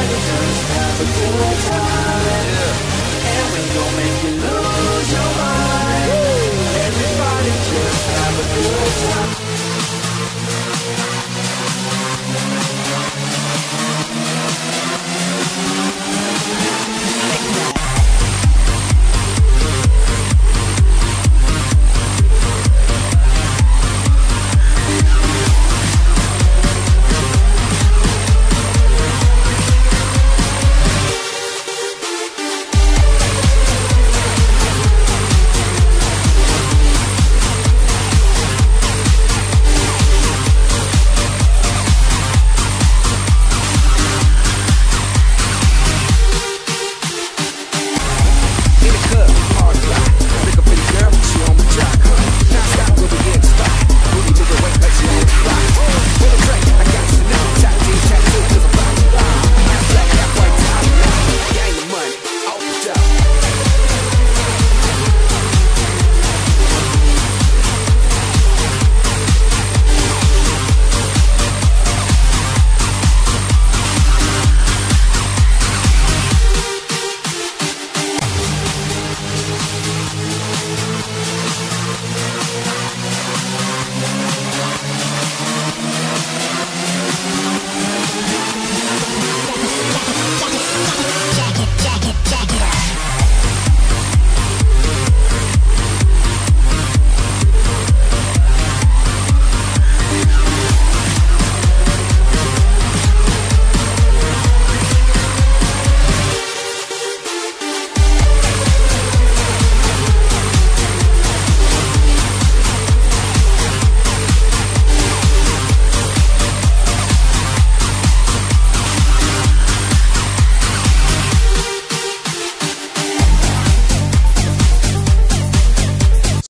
I just have a good time.